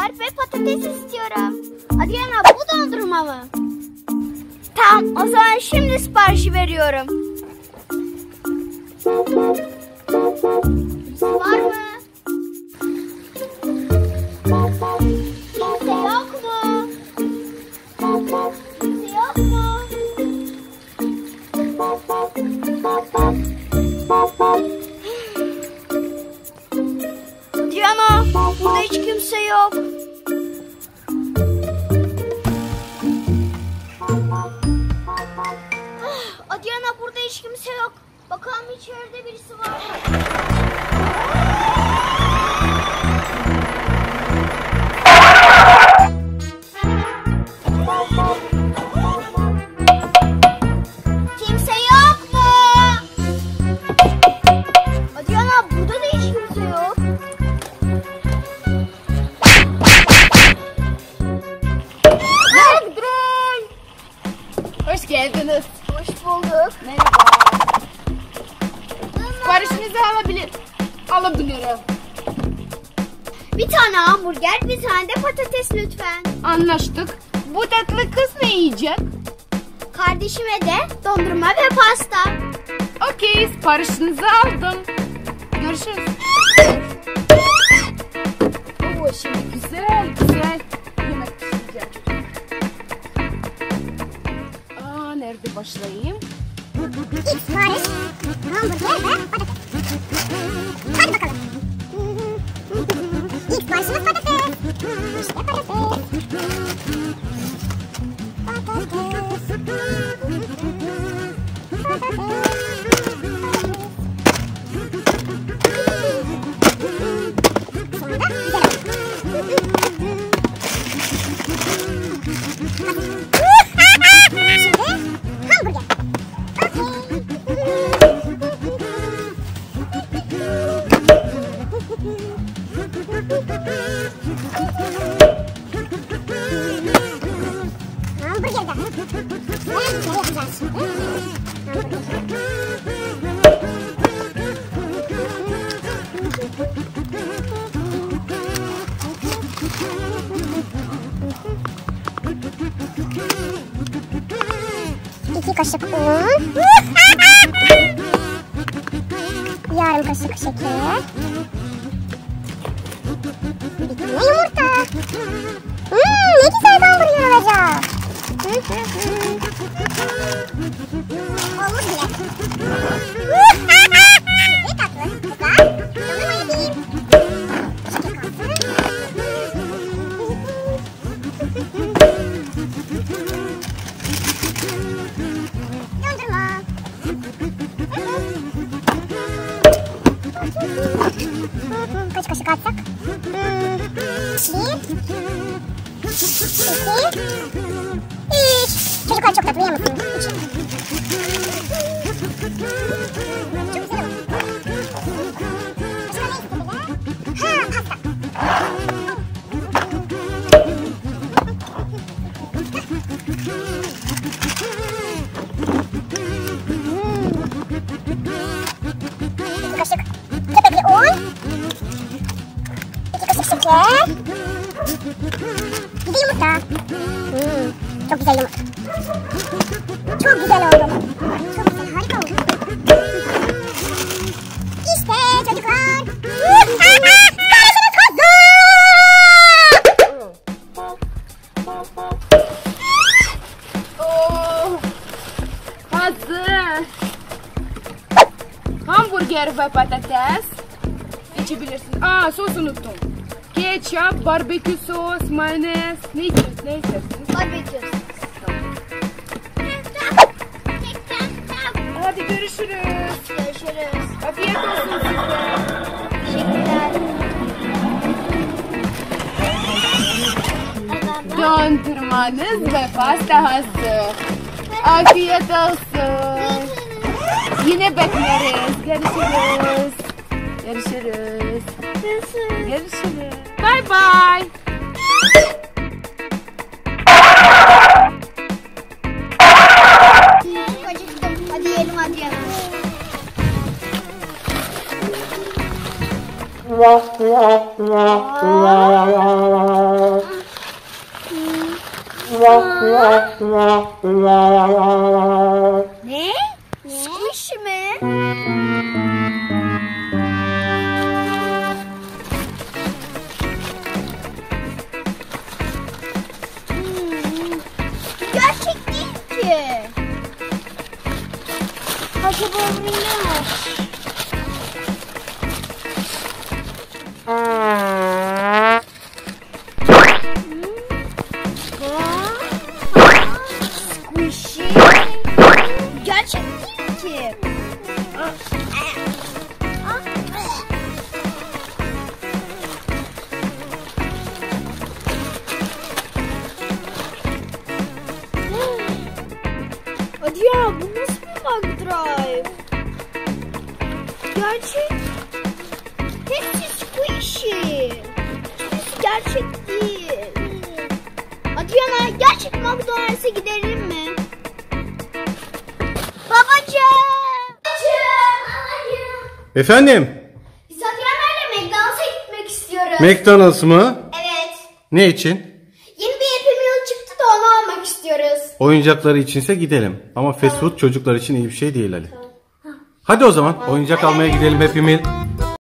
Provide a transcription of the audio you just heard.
hamburger ve patates istiyorum. Adriana, bu dondurma mı? Tamam, o zaman şimdi siparişi veriyorum. Yok. Ah, Diana burada hiç kimse yok. Bakalım içeride birisi var mı? Hoş geldiniz. Hoş bulduk. Merhaba. Siparişinizi alabilir. Alabilirim. Bir tane hamburger, bir tane de patates lütfen. Anlaştık. Bu tatlı kız ne yiyecek? Kardeşime de dondurma ve pasta. Okey, siparişinizi aldım. Görüşürüz. Oo, şimdi güzel güzel başlayayım? İlk sipariş hamburger ve patates. Hadi bakalım. İlk siparişimiz patates. İşte patates. İki kaşık un. Yarım kaşık şeker. Bir tane yumurta. Hmm, ne güzel hamburger olacak. Olur bile. Ne tatlı. Kızlar. Canım annem. Kaç kaşık atsak? Hmm. Bir. İki. Üç. Çocuklar çok tatlı yemesin. Üç. Çok güzel olmuş. Başka ne istedim? Ha, pasta. İki kaşık kepekli un. İki kaşık şeker. Bir de yumurta. Hmm, çok güzel yumurta. Çok güzel oldu. Çok güzel, harika oldu. İşte çocuklar. Siparişiniz hazır. Oh, hazır. Hamburger ve patates. İçebilirsin. Aa sos unuttum. Ketçap. barbekü sos, mayonez. Ne istiyorsun? Ne istersiniz? Barbekü. Görüşürüz. Afiyet olsun size. Teşekkürler. Dondurmanız ve pasta hazır. Afiyet olsun. Yine bekleriz. Görüşürüz. Görüşürüz. Görüşürüz. Bye bye. Ne? Squish mi? Hmm, Gerçek değil ki. Acaba ne? Squishy. Gerçek. Hepsi squishy. Hiçbirisi gerçek değil. Adriana gerçek McDonald's'a gidelim mi? Babacığım. Efendim? Biz Adriana ile McDonald's'a gitmek istiyoruz. McDonald's mı? evet. Ne için? Yeni bir Happy Meal çıktı da onu almak istiyoruz. Oyuncakları içinse gidelim. Ama fast food çocuklar için iyi bir şey değil Ali. Hadi o zaman oyuncak almaya gidelim Meal.